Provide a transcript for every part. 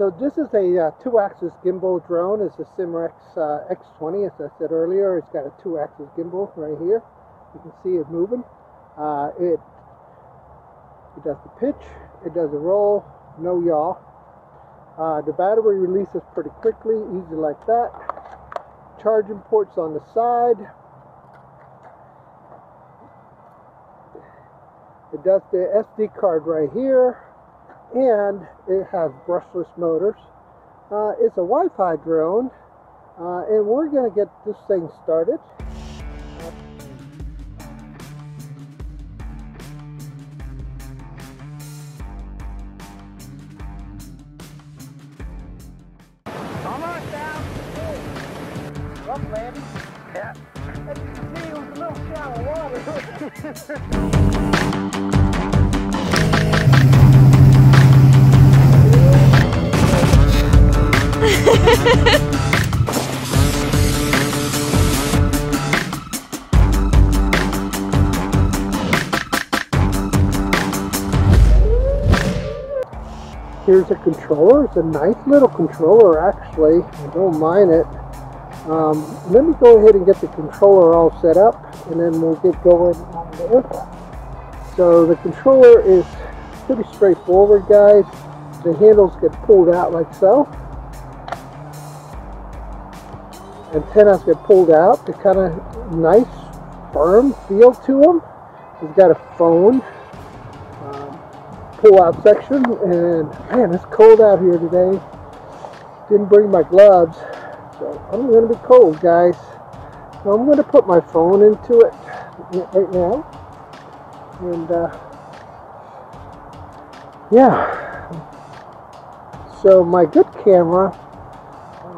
so this is a uh, two-axis gimbal drone. It's a Simrex uh, X20, as I said earlier. It's got a two-axis gimbal right here. You can see it moving. Uh, it it does the pitch, it does a roll, no yaw. Uh, the battery releases pretty quickly, easy like that. Charging ports on the side. It does the SD card right here and it has brushless motors. Uh, it's a Wi-Fi drone, uh, and we're going to get this thing started. Almost down. Up, landing. Yeah. Me, it was a little shallow water. Here's a controller. It's a nice little controller actually. I don't mind it. Um, let me go ahead and get the controller all set up and then we'll get going on the aircraft. So the controller is pretty straightforward guys. The handles get pulled out like so. Antennas get pulled out. They're kind of nice, firm feel to them. He's got a phone pull-out section and man it's cold out here today didn't bring my gloves so I'm gonna be cold guys so I'm gonna put my phone into it right now and uh, yeah so my good camera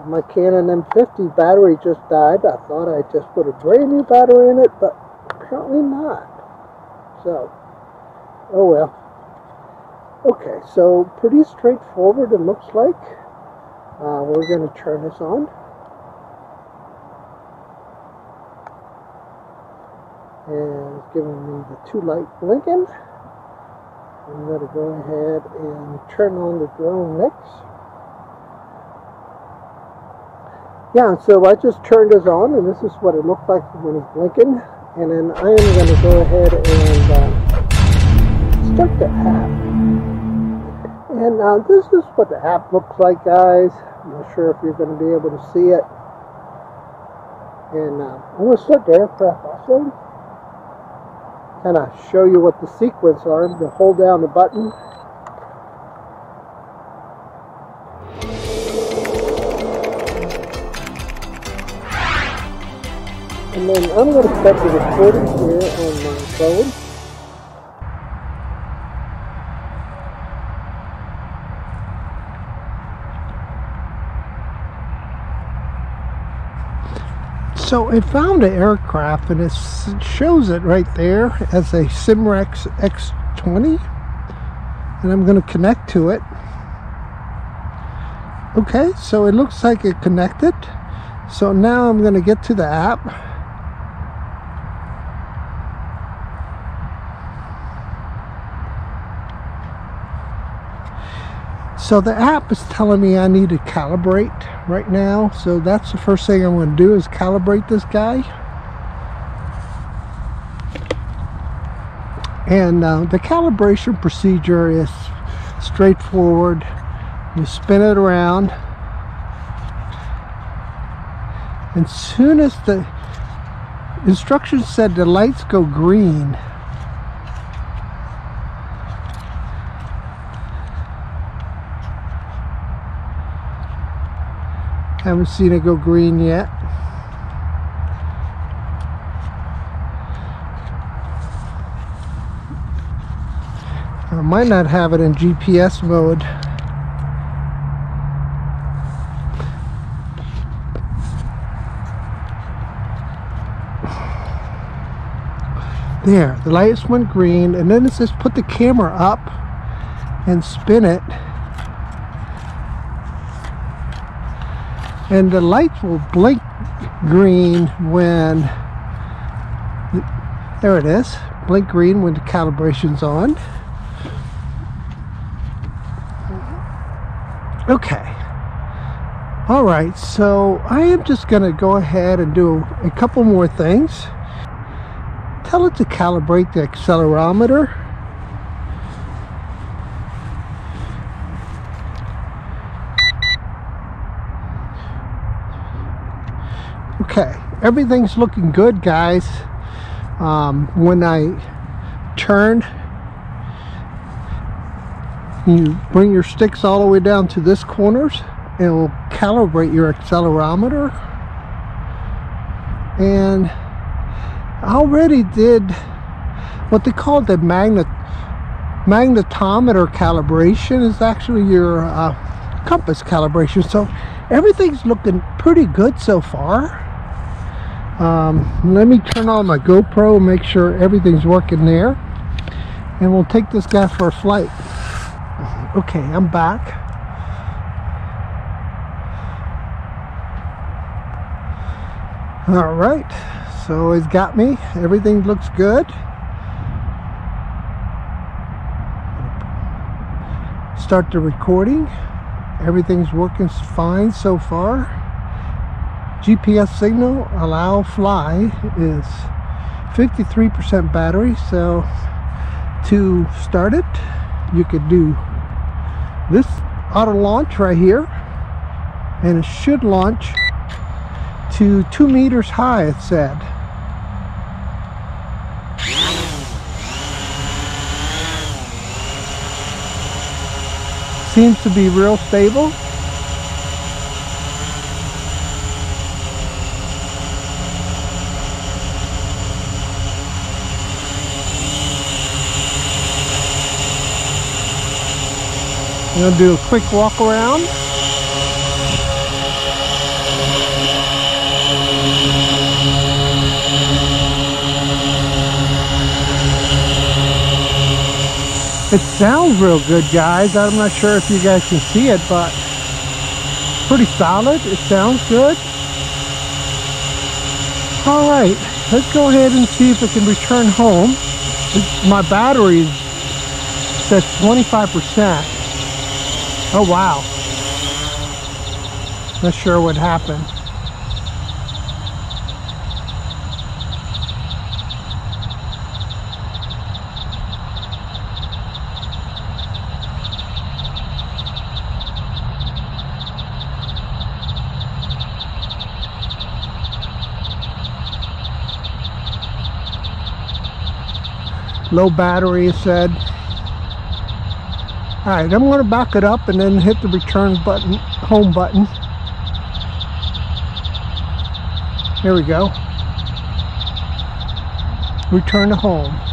my Canon M50 battery just died I thought I just put a brand new battery in it but apparently not so oh well Okay, so pretty straightforward it looks like. Uh, we're going to turn this on. And it's giving me the two light blinking. I'm going to go ahead and turn on the drone next. Yeah, so I just turned this on and this is what it looked like when it's blinking. And then I am going to go ahead and uh, start the app. And uh, this is what the app looks like, guys. I'm not sure if you're going to be able to see it. And uh, I'm going to start the aircraft also. Kind of show you what the sequence are. To hold down the button. And then I'm going to start the recording here on my phone. So it found an aircraft and it shows it right there as a Simrex X20 and I'm going to connect to it. Okay, so it looks like it connected. So now I'm going to get to the app So the app is telling me I need to calibrate right now. So that's the first thing I'm going to do is calibrate this guy. And uh, the calibration procedure is straightforward. You spin it around. And soon as the instructions said the lights go green, Haven't seen it go green yet. I might not have it in GPS mode. There, the lights went green and then it says put the camera up and spin it and the lights will blink green when there it is blink green when the calibration's on Okay. All right, so I am just going to go ahead and do a couple more things. Tell it to calibrate the accelerometer. Okay, everything's looking good, guys. Um, when I turn, you bring your sticks all the way down to this corners it will calibrate your accelerometer. And I already did what they call the magnet magnetometer calibration is actually your uh, compass calibration. So everything's looking pretty good so far um, let me turn on my GoPro make sure everything's working there. And we'll take this guy for a flight. Okay I'm back. All right so it's got me. Everything looks good. Start the recording. Everything's working fine so far GPS signal allow fly is 53% battery so to start it you could do this auto launch right here and it should launch to two meters high, it said. Seems to be real stable. I'm going to do a quick walk around. It sounds real good, guys. I'm not sure if you guys can see it, but pretty solid. It sounds good. All right, let's go ahead and see if it can return home. My battery is says 25%. Oh, wow. Not sure what happened. low battery it said all right i'm going to back it up and then hit the return button home button. Here we go. Return to home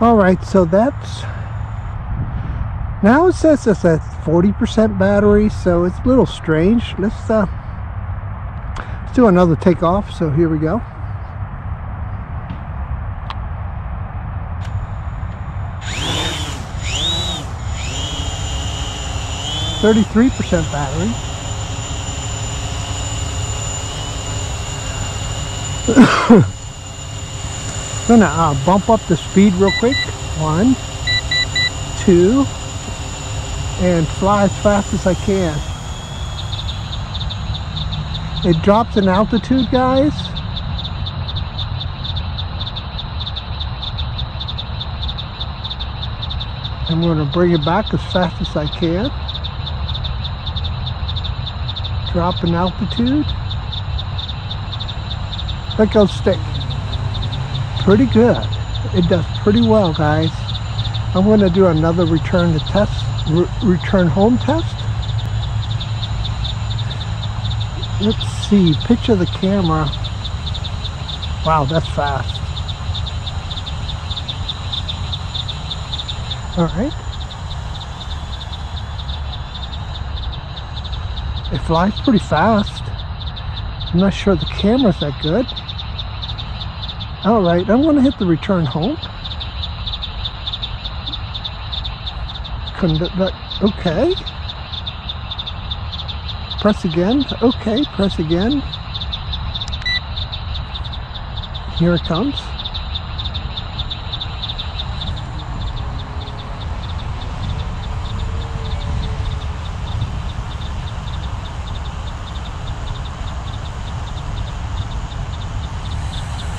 all right so that's now it says it's a 40% battery so it's a little strange let's uh let's do another takeoff so here we go Thirty-three percent battery. Gonna uh, bump up the speed real quick. One two and fly as fast as I can. It drops in altitude guys. I'm to bring it back as fast as I can. Drop in altitude. Let go stick pretty good. It does pretty well, guys. I'm going to do another return to test, re return home test. Let's see, picture the camera. Wow, that's fast. All right. It flies pretty fast. I'm not sure the camera's that good. All right, I'm gonna hit the return home. That, okay. Press again, okay, press again. Here it comes.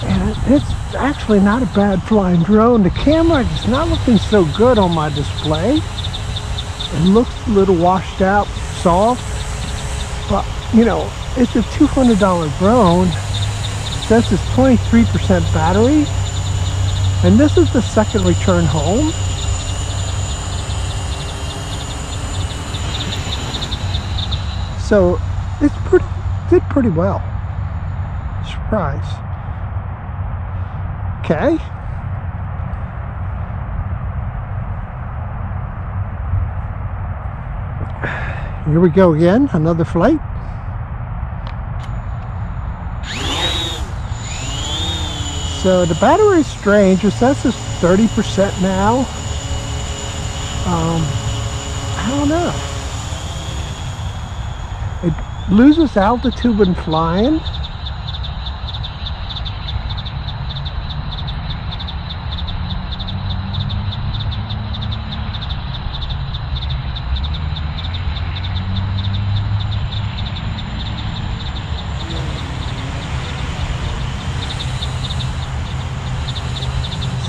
And it's actually not a bad flying drone. The camera is not looking so good on my display. It looks a little washed out, soft, but you know, it's a $200 drone. It says it's 23% battery. And this is the second return home. So it's pretty, did pretty well. Surprise. Okay. Here we go again, another flight. So the battery is strange. It says it's 30% now. Um, I don't know. It loses altitude when flying.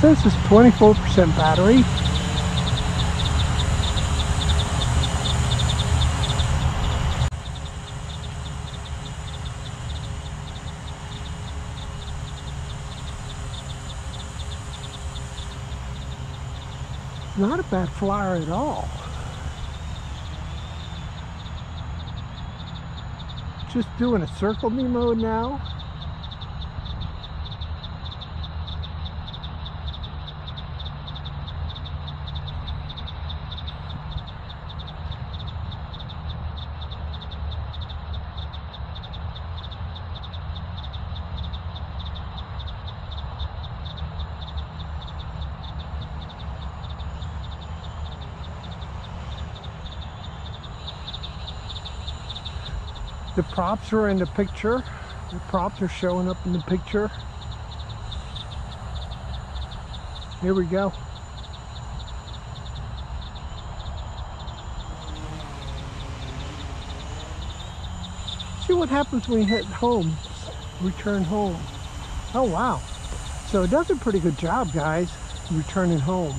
Says it's 24% battery. Not a bad flyer at all. Just doing a circle me mode now. The props are in the picture. The props are showing up in the picture. Here we go. See what happens when you hit home, return home. Oh wow. So it does a pretty good job guys, returning home.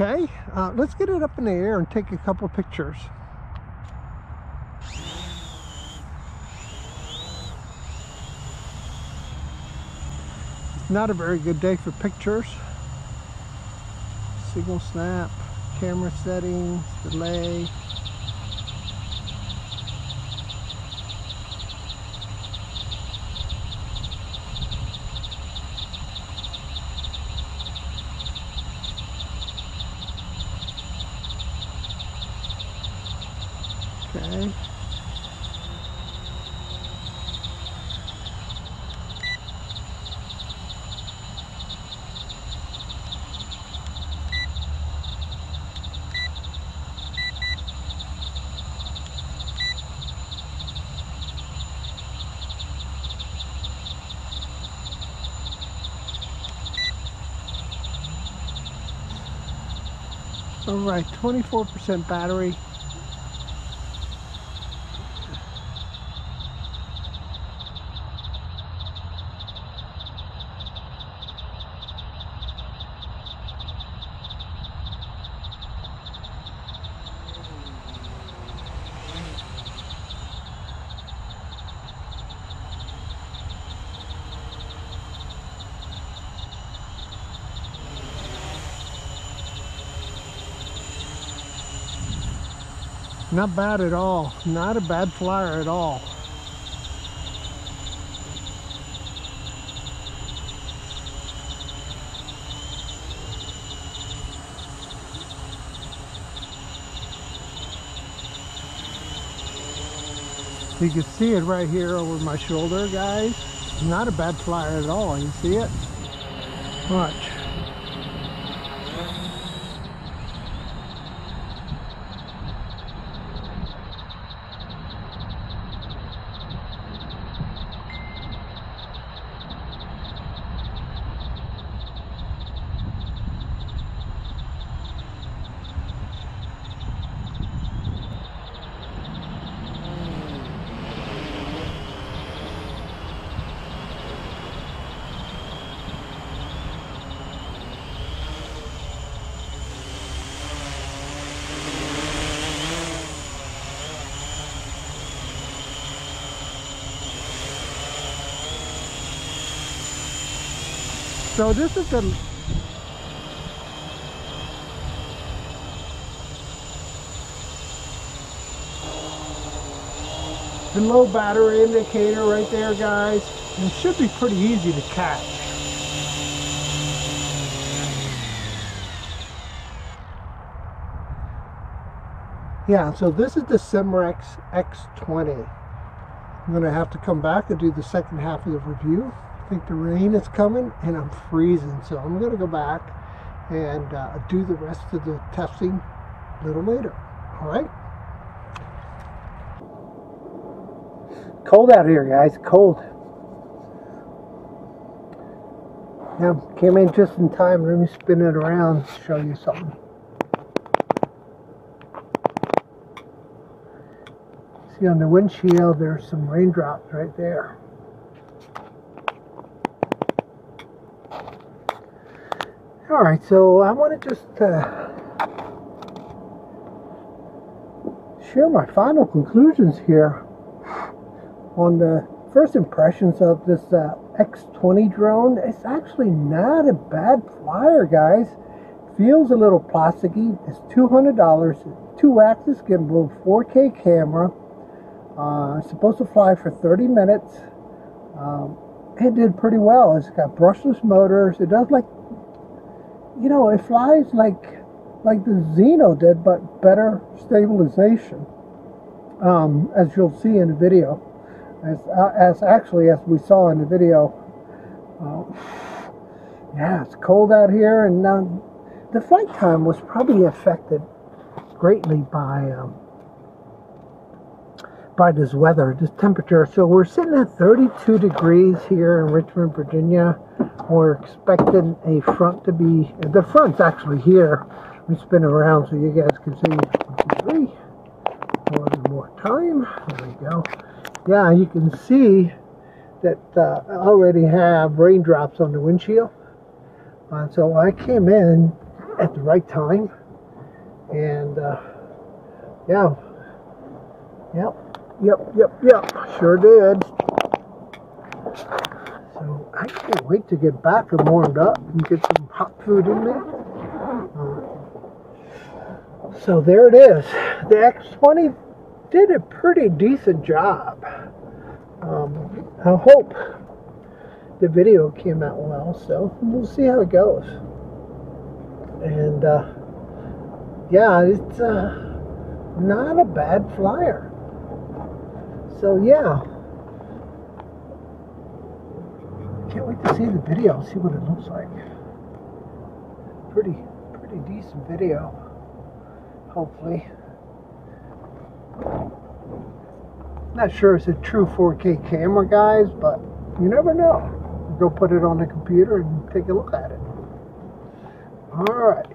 Okay, uh, let's get it up in the air and take a couple pictures. It's not a very good day for pictures. Signal snap, camera settings, delay. Okay. All right, 24% battery. Not bad at all. Not a bad flyer at all. You can see it right here over my shoulder, guys. Not a bad flyer at all. You see it? Watch. So this is the the low battery indicator right there guys. It should be pretty easy to catch. Yeah so this is the Simrex X20 I'm gonna have to come back and do the second half of the review think the rain is coming and I'm freezing so I'm gonna go back and uh, do the rest of the testing a little later all right? Cold out here guys cold. Now came in just in time. Let me spin it around show you something. See on the windshield there's some raindrops right there all right so I want to just uh, share my final conclusions here on the first impressions of this uh, X20 drone, it's actually not a bad flyer, guys. Feels a little plasticky. It's $200, two-axis gimbal, 4K camera. Uh, supposed to fly for 30 minutes. Um, it did pretty well. It's got brushless motors. It does like, you know, it flies like like the Xeno did, but better stabilization, um, as you'll see in the video. As, uh, as actually as we saw in the video uh, yeah it's cold out here and uh, the flight time was probably affected greatly by um, by this weather this temperature. So we're sitting at 32 degrees here in Richmond Virginia. We're expecting a front to be the front's actually here. We spin around so you guys can see. One more time. There we go. Yeah, you can see that uh, I already have raindrops on the windshield. Uh, so I came in at the right time. And uh, yeah, yep, yep, yep, yep, sure did. So I can't wait to get back and warmed up and get some hot food in me. Uh, so there it is. The X20 did a pretty decent job. Um, I hope the video came out well, so we'll see how it goes. And uh, yeah, it's uh, not a bad flyer. So yeah, can't wait to see the video, see what it looks like. Pretty, pretty decent video, hopefully. Not sure it's a true 4K camera, guys, but you never know. Go put it on the computer and take a look at it. All right.